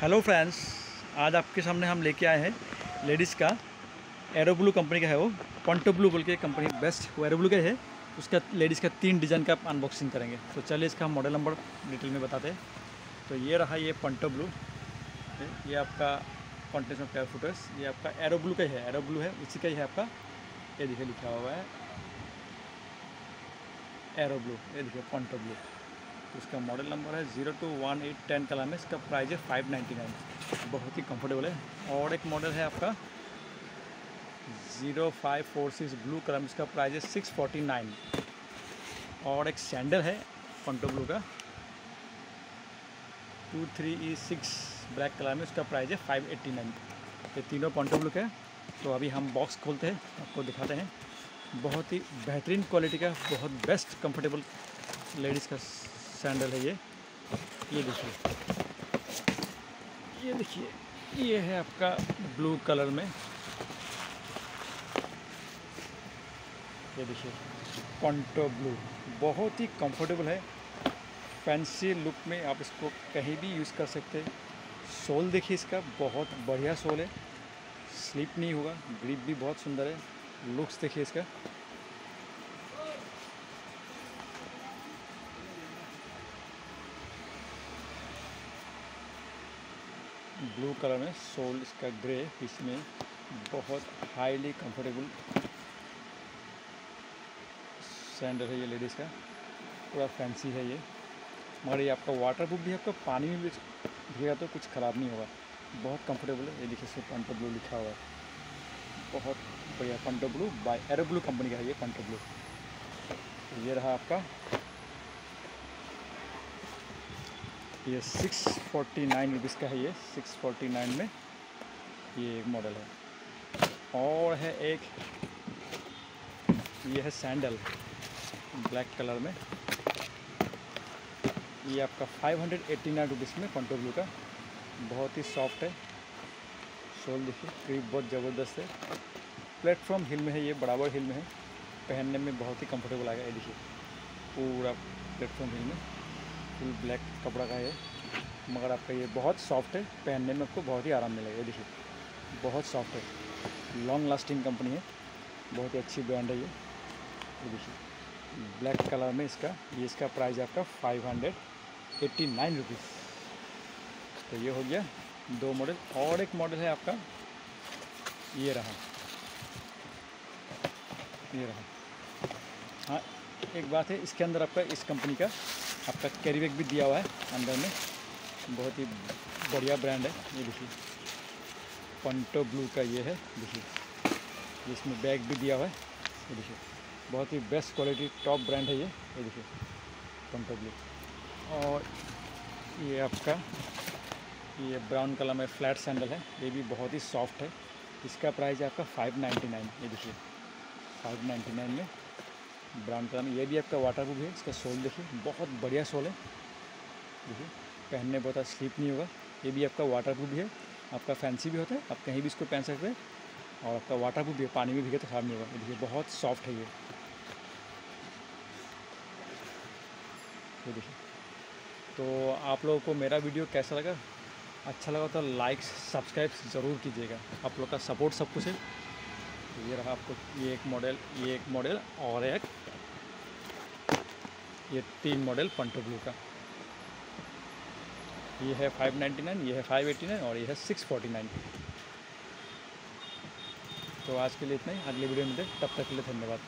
Hello friends आज आपके सामने हम लेके आए हैं लेडीज़ का एरो ब्लू कंपनी का है वो। पॉन्टो ब्लू बोल के कंपनी बेस्ट वो एरो ब्लू का ही। उसका लेडीज़ का तीन डिज़ाइन का अनबॉक्सिंग करेंगे। तो चलिए इसका मॉडल नंबर डिटेल में बताते हैं। तो ये रहा ये पंटो ब्लू ये आपका कॉन्टेंस ऑफ़ प्यार फुटर्स ये आपका एरो ब्लू का ही। एरो ब्लू है, उसी का ही है आपका। ये देखिए लिखा हुआ है। एरो ब्लू ये देखिए पंटो ब्लू इसका मॉडल नंबर है zero two one eight ten colour में इसका प्राइस है फाइव नाइन्टी नाइन बहुत ही कंफर्टेबल है। और एक मॉडल है आपका zero five four six blue colour में इसका प्राइस है सिक्स फोर्टी नाइन और एक सैंडल है पंटो ब्लू का। Two three E six black colour में उसका प्राइस है फाइव एट्टी नाइन ये तीनों पंटो ब्लू का है। तो अभी हम बॉक्स खोलते हैं। आपको दिखाते हैं। बहुत ही बेहतरीन क्वालिटी का, बहुत बेस्ट कंफर्टेबल लेडीज़ का सैंडल है ये। ये देखिए। ये देखिए, ये है आपका ब्लू कलर में। ये देखिए पंटो ब्लू बहुत ही कंफर्टेबल है। फैंसी लुक में आप इसको कहीं भी यूज़ कर सकते हैं। सोल देखिए इसका, बहुत बढ़िया सोल है। स्लिप नहीं होगा ग्रिप भी बहुत सुंदर है। लुक्स देखिए इसका। ब्लू कलर में, सोल इसका ग्रे, इसमें बहुत हाईली कंफर्टेबल सैंडल है ये लेडीज़ का। पूरा फैंसी है ये। मगर ये आपका वाटर प्रूफ भी आपका पानी में भी भीगा तो कुछ ख़राब नहीं होगा। बहुत कंफर्टेबल है। ये देखिए इसमें पंटो ब्लू लिखा हुआ है। बहुत बढ़िया। Punto blue by Aero blue company का है ये पंटो ब्लू ये रहा आपका ये सिक्स फोर्टी नाइन रुपीज़ का है ये? सिक्स फोर्टी नाइन में ये एक मॉडल है। और है एक, ये है सैंडल ब्लैक कलर में। ये आपका five hundred eighty nine rupees में पंटो ब्लू का। बहुत ही सॉफ्ट है। सोल देखिए क्रीप बहुत ज़बरदस्त है। प्लेटफॉर्म हिल में है ये, बराबर हिल में है। पहनने में बहुत ही कंफर्टेबल आएगा, ये देखिए। पूरा प्लेटफॉर्म हिल में। फुल ब्लैक कपड़ा का है मगर आपका ये बहुत सॉफ्ट है, पहनने में आपको बहुत ही आराम मिलेगा, ये देखिए। बहुत सॉफ्ट है। लॉन्ग लास्टिंग कंपनी है। बहुत ही अच्छी ब्रांड है ये। ये देखिए। ब्लैक कलर में इसका, ये इसका प्राइस आपका five hundred eighty nine rupees तो ये हो गया दो मॉडल और एक मॉडल है आपका, ये रहा। ये रहा। हाँ एक बात है, इसके अंदर आपका, इस कंपनी का, आपका कैरी बैग भी दिया हुआ है, अंदर में। बहुत ही बढ़िया ब्रांड है, ये देखिए। पंटो ब्लू का ये है, देखिए। इसमें बैग भी दिया हुआ है, ये देखिए। बहुत ही बेस्ट क्वालिटी टॉप ब्रांड है ये ये देखिए। पंटो ब्लू और ये आपका, ये ब्राउन कलर में फ्लैट सैंडल है, ये भी बहुत ही सॉफ्ट है। इसका प्राइस है आपका फाइव नाइन्टी नाइन ये देखिए। फाइव नाइन्टी नाइन में कलर में ये भी आपका वाटर प्रूफ है, इसका सोल देखिए, बहुत बढ़िया सोल है। देखिए, पहनने बहुत स्लीप नहीं होगा, ये भी आपका वाटर प्रूफ भी है, आपका फैंसी भी होता है, आप कहीं भी इसको पहन सकते हैं, और आपका वाटर प्रूफ भी है, पानी में भीगे तो खराब नहीं होगा। देखिए, बहुत सॉफ्ट है ये। ये देखिए तो आप लोगों को मेरा वीडियो कैसा लगा? अच्छा लगा तो लाइक सब्सक्राइब ज़रूर कीजिएगा। आप लोग का सपोर्ट सब कुछ है। तो ये रहा आपको ये एक मॉडल ये एक मॉडल और एक ये तीन मॉडल पंटो ब्लू का। ये है 599 ये है 589 और ये है 649 तो आज के लिए इतना ही। अगले वीडियो में तब तक के लिए धन्यवाद।